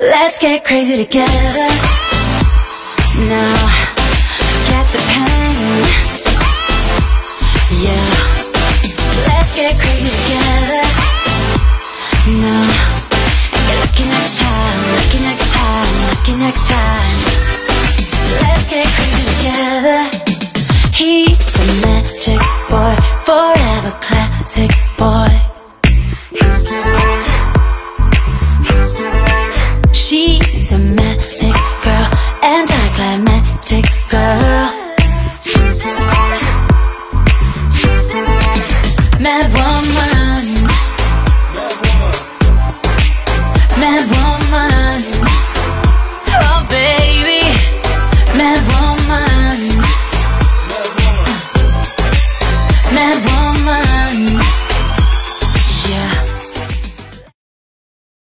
Let's get crazy together. Now, forget the pain. Yeah. Let's get crazy together. Now, get lucky next time, lucky next time, lucky next time. Let's get crazy together. He's a magic boy, forever woman.